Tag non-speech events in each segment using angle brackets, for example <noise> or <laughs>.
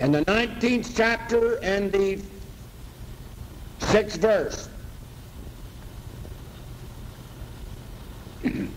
in the 19th chapter and the 6th verse. <clears throat> no,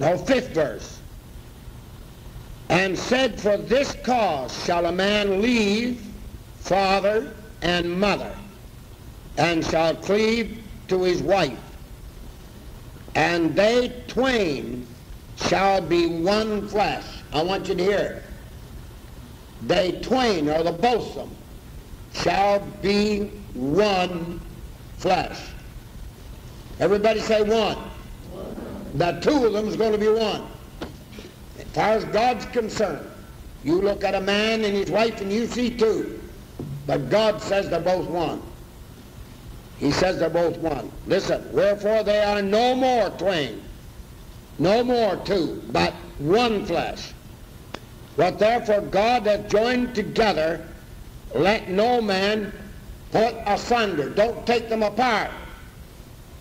5th verse. And said, For this cause shall a man leave father and mother, and shall cleave to his wife, and they twain shall be one flesh. I want you to hear it. They twain, or the them, shall be one flesh. Everybody say one. The two of them is going to be one. As far as God's concerned, you look at a man and his wife and you see two. But God says they're both one. He says they're both one. Listen, wherefore they are no more twain, no more two, but one flesh. What therefore God hath joined together, let no man put asunder. Don't take them apart.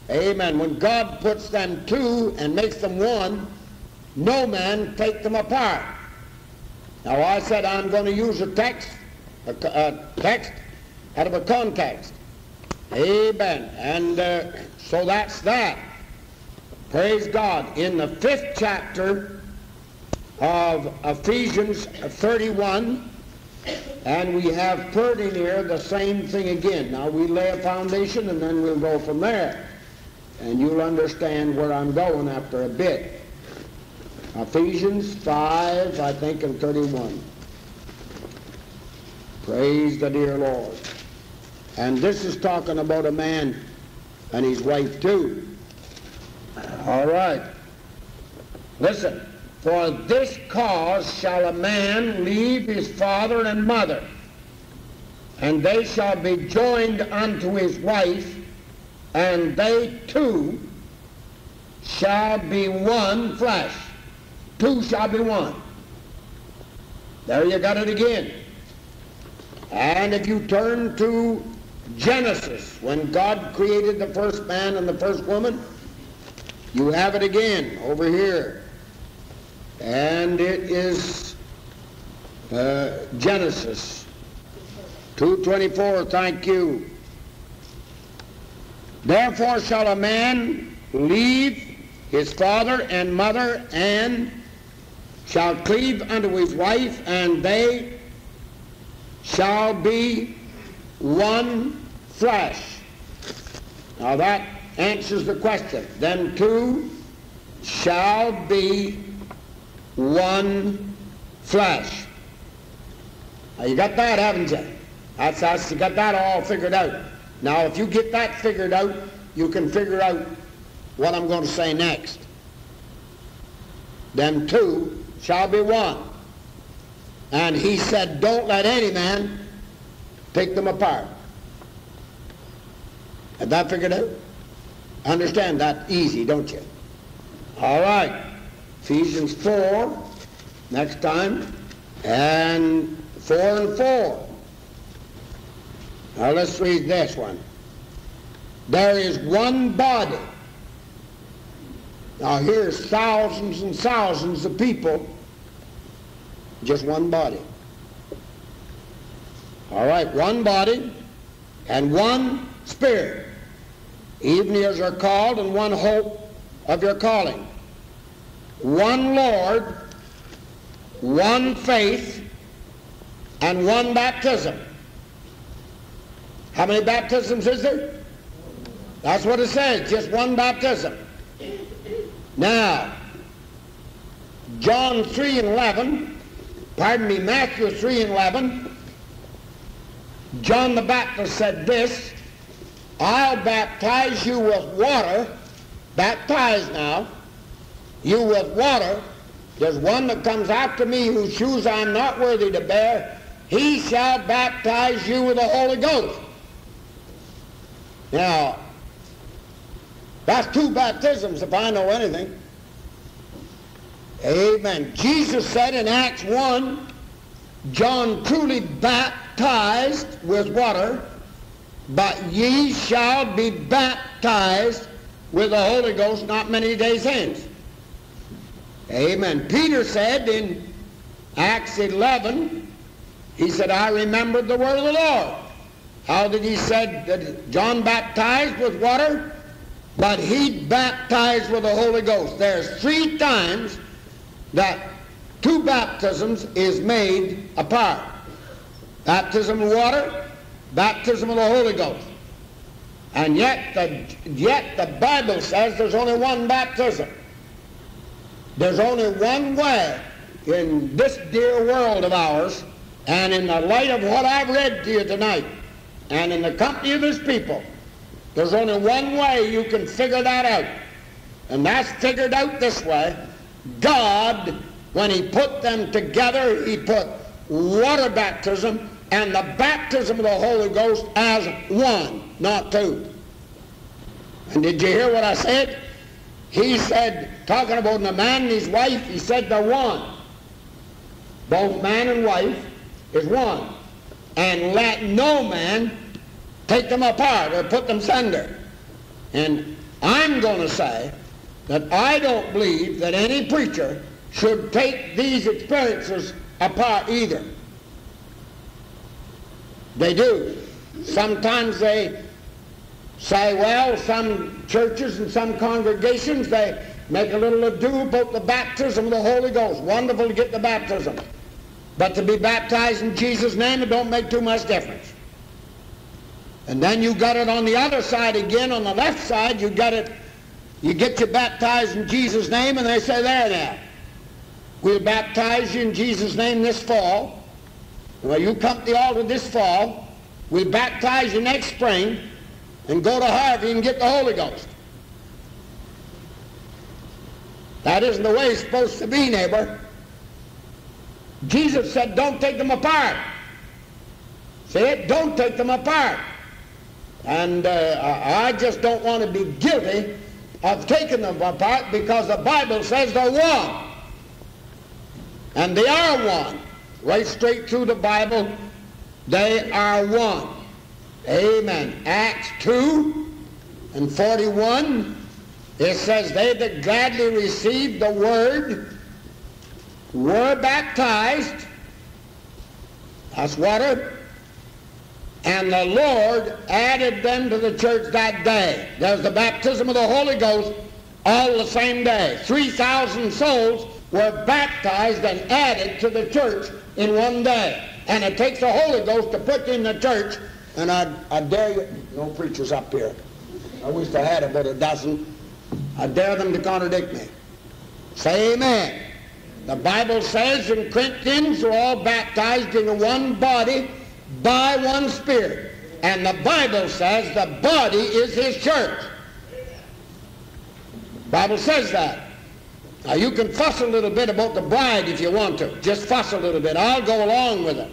Amen. When God puts them two and makes them one, no man take them apart. Now I said I'm going to use a text, a, a text out of a context. Amen. And uh, so that's that. Praise God. In the fifth chapter of Ephesians 31, and we have put in here the same thing again. Now we lay a foundation and then we'll go from there. And you'll understand where I'm going after a bit. Ephesians 5, I think, and 31. Praise the dear Lord. And this is talking about a man and his wife too. All right. Listen. For this cause shall a man leave his father and mother, and they shall be joined unto his wife, and they two shall be one flesh. Two shall be one. There you got it again. And if you turn to Genesis, when God created the first man and the first woman, you have it again over here. And it is uh, Genesis 2.24, thank you. Therefore shall a man leave his father and mother and shall cleave unto his wife, and they shall be one flesh. Now that answers the question. Then two shall be one flesh. Now you got that, haven't you? That's, that's you got that all figured out. Now if you get that figured out, you can figure out what I'm going to say next. Them two shall be one. And he said, don't let any man take them apart. Have that figured out? Understand that easy, don't you? All right. Ephesians 4, next time, and 4 and 4. Now let's read this one. There is one body. Now here's thousands and thousands of people, just one body. All right, one body and one spirit, even as are called, and one hope of your calling. One Lord, one faith, and one baptism. How many baptisms is there? That's what it says, just one baptism. Now, John 3 and 11, pardon me, Matthew 3 and 11, John the Baptist said this, I'll baptize you with water, baptize now, you with water. There's one that comes after me whose shoes I'm not worthy to bear. He shall baptize you with the Holy Ghost. Now, that's two baptisms if I know anything. Amen. Jesus said in Acts 1, John truly baptized with water, but ye shall be baptized with the Holy Ghost not many days hence. Amen. Peter said in Acts 11 He said, I remembered the word of the Lord. How did he said that John baptized with water, but he baptized with the Holy Ghost. There's three times that two baptisms is made apart. Baptism of water, baptism of the Holy Ghost. And yet the, yet the Bible says there's only one baptism. There's only one way in this dear world of ours, and in the light of what I've read to you tonight, and in the company of his people, there's only one way you can figure that out. And that's figured out this way. God, when he put them together, he put water baptism and the baptism of the Holy Ghost as one, not two. And did you hear what I said? He said, talking about the man and his wife, he said the one. Both man and wife is one. And let no man take them apart or put them sunder. And I'm going to say that I don't believe that any preacher should take these experiences apart either. They do. Sometimes they say, well, some churches and some congregations, they make a little ado about the baptism of the Holy Ghost. Wonderful to get the baptism. But to be baptized in Jesus' name, it don't make too much difference. And then you got it on the other side again, on the left side, you got it, you get you baptized in Jesus' name, and they say, there now, we'll baptize you in Jesus' name this fall. Well, you come to the altar this fall, we'll baptize you next spring, and go to Harvey and get the Holy Ghost. That isn't the way it's supposed to be, neighbor. Jesus said, don't take them apart. Say it, don't take them apart. And uh, I just don't want to be guilty of taking them apart because the Bible says they're one. And they are one. Right straight through the Bible, they are one. Amen. Acts 2 and 41, it says, They that gladly received the word were baptized. That's water and the Lord added them to the church that day. There's the baptism of the Holy Ghost all the same day. 3,000 souls were baptized and added to the church in one day. And it takes the Holy Ghost to put in the church. And I, I dare you, no preachers up here. I wish I had about a dozen. I dare them to contradict me. Say amen. The Bible says in Corinthians, we're all baptized into one body by one Spirit. And the Bible says the body is his church. Bible says that. Now you can fuss a little bit about the bride if you want to. Just fuss a little bit. I'll go along with it.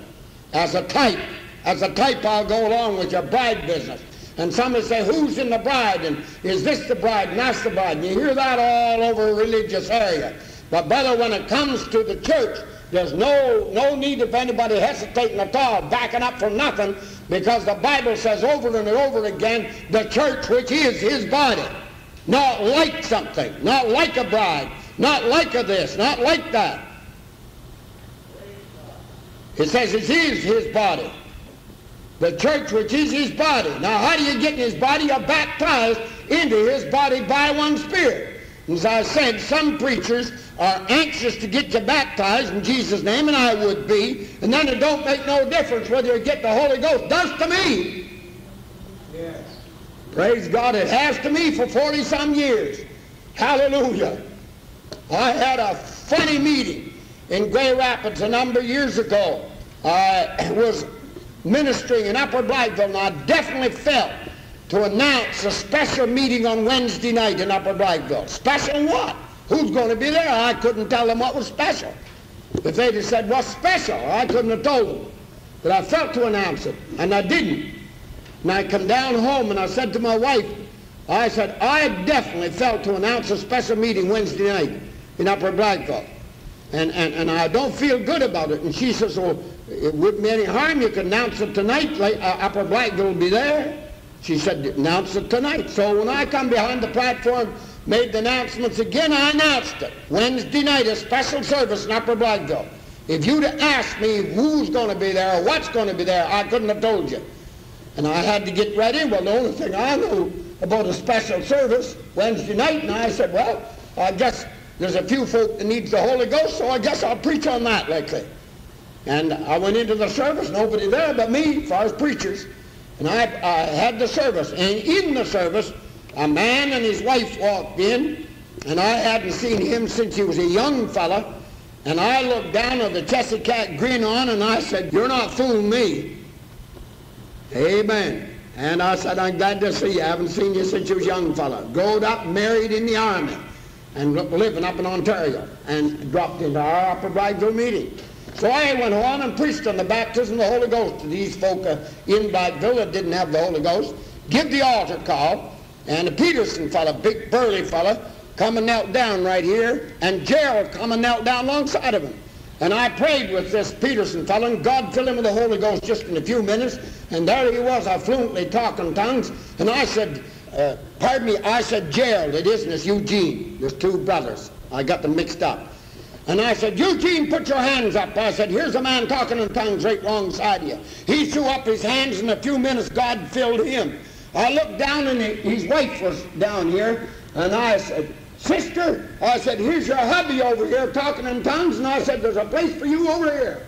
As a type. As a type I'll go along with your bride business. And some say, who's in the bride? And is this the bride? And that's the bride. And you hear that all over a religious area. But brother, when it comes to the church, there's no, no need of anybody hesitating at all, backing up for nothing, because the Bible says over and over again, the church which is his body. Not like something, not like a bride, not like a this, not like that. It says it is his body. The church which is his body. Now how do you get in his body? You're baptized into his body by one spirit. As I said, some preachers are anxious to get you baptized in Jesus' name, and I would be, and then it don't make no difference whether you get the Holy Ghost. Does to me. Yes. Praise God. It has to me for 40-some years. Hallelujah. I had a funny meeting in Grand Rapids a number of years ago. I was ministering in Upper Blackville, and I definitely felt to announce a special meeting on Wednesday night in Upper Blackville. Special what? Who's going to be there? I couldn't tell them what was special. If they'd have said, what's special? I couldn't have told them. But I felt to announce it, and I didn't. And I come down home and I said to my wife, I said, I definitely felt to announce a special meeting Wednesday night in Upper Blackville. And, and, and I don't feel good about it. And she says, well, it wouldn't be any harm. You could announce it tonight. Like, uh, Upper Blackville will be there. She said, announce it tonight. So when I come behind the platform, made the announcements again, I announced it. Wednesday night, a special service in Upper Blackville. If you'd asked me who's going to be there or what's going to be there, I couldn't have told you. And I had to get ready. Well, the only thing I knew about a special service Wednesday night, and I said, well, I guess there's a few folk that needs the Holy Ghost, so I guess I'll preach on that lately. And I went into the service, nobody there but me, as far as preachers. And I, I had the service. And in the service, a man and his wife walked in, and I hadn't seen him since he was a young fella. And I looked down at the Chessy Cat grin on, and I said, you're not fooling me. Amen. And I said, I'm glad to see you. I haven't seen you since you was a young fella. Growed up, married in the army, and living up in Ontario, and dropped into our Upper Blackville meeting. So I went on and preached on the baptism of the Holy Ghost to these folk uh, in Blackville that didn't have the Holy Ghost. Give the altar call, and a Peterson fella, big burly fella, come and knelt down right here, and Gerald come and knelt down alongside of him. And I prayed with this Peterson fellow, and God filled him with the Holy Ghost just in a few minutes, and there he was, I fluently talking tongues, and I said, uh, pardon me, I said Gerald, it isn't, it's Eugene. There's two brothers. I got them mixed up. And I said, Eugene, put your hands up. I said, here's a man talking in tongues right alongside you. He threw up his hands, in a few minutes God filled him. I looked down, and his wife was down here, and I said, Sister, I said, here's your hubby over here talking in tongues, and I said, there's a place for you over here.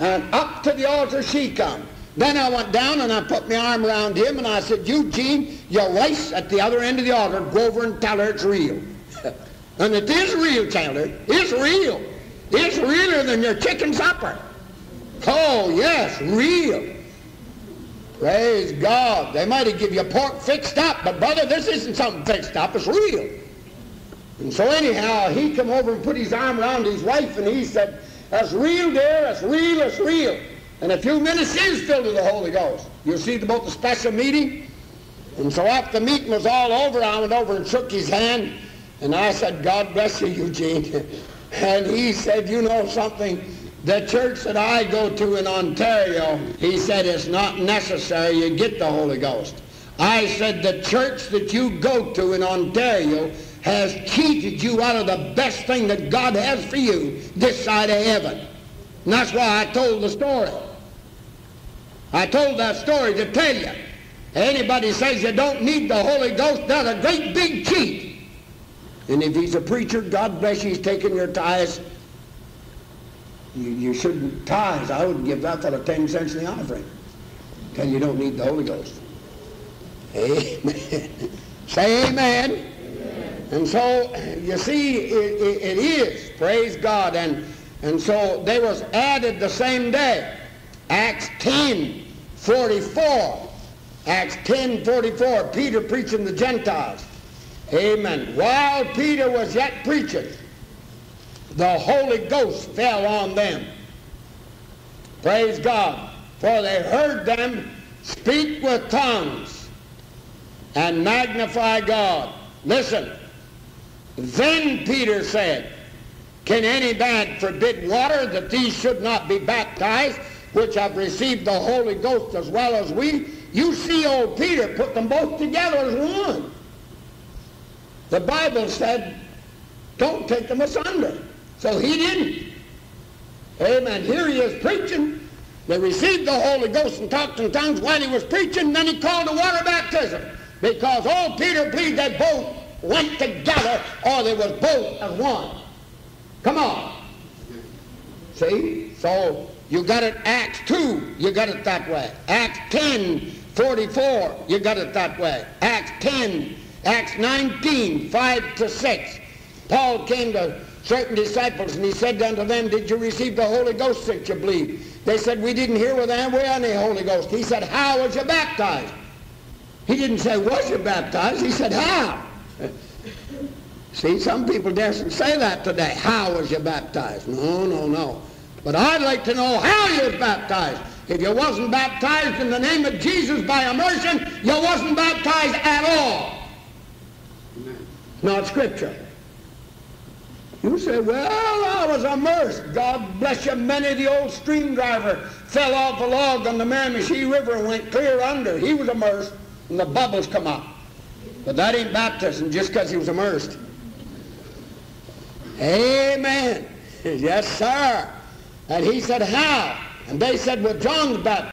And up to the altar she come. Then I went down and I put my arm around him and I said, Eugene, your wife's at the other end of the altar. Go over and tell her it's real. And it is real, Chandler. It's real. It's realer than your chicken supper. Oh, yes, real. Praise God. They might have give you pork fixed up, but brother, this isn't something fixed up. It's real. And so anyhow, he come over and put his arm around his wife, and he said, that's real, dear. That's real. That's real. And a few minutes, is filled with the Holy Ghost. You see about the special meeting? And so after the meeting was all over, I went over and shook his hand, and I said, God bless you, Eugene. And he said, you know something? The church that I go to in Ontario, he said, it's not necessary you get the Holy Ghost. I said, the church that you go to in Ontario has cheated you out of the best thing that God has for you this side of heaven. And that's why I told the story. I told that story to tell you. Anybody says you don't need the Holy Ghost, they're a great big cheat. And if he's a preacher, God bless you, he's taking your tithes. You, you shouldn't tithes. I would give that fellow 10 cents in the offering. Tell you don't need the Holy Ghost. Amen. <laughs> Say amen. amen. And so, you see, it, it, it is, praise God. And, and so they was added the same day. Acts 10, 44. Acts 10, 44, Peter preaching the Gentiles. Amen. While Peter was yet preaching, the Holy Ghost fell on them. Praise God. For they heard them speak with tongues and magnify God. Listen. Then Peter said, Can any man forbid water that these should not be baptized, which have received the Holy Ghost as well as we? You see old Peter put them both together as one. The Bible said, don't take them asunder. So he didn't. Amen. Here he is preaching. They received the Holy Ghost and talked in tongues while he was preaching. Then he called a water baptism. Because old Peter believed they both went together or they was both as one. Come on. See? So you got it Acts 2, you got it that way. Acts 10, 44, you got it that way. Acts 10, Acts 19, 5 to 6. Paul came to certain disciples and he said unto them, Did you receive the Holy Ghost since you believed? They said, We didn't hear whether we any Holy Ghost. He said, How was you baptized? He didn't say, Was you baptized? He said, How? <laughs> See, some people daren't say that today. How was you baptized? No, no, no. But I'd like to know how you was baptized. If you wasn't baptized in the name of Jesus by immersion, you wasn't baptized at all not Scripture. You say, well, I was immersed. God bless you. Many the old stream driver fell off a log on the Miramichi River and went clear under. He was immersed, and the bubbles come up. But that ain't baptism just because he was immersed. Amen. <laughs> Yes, sir. And he said, how? And they said, with John's baptism.